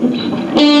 E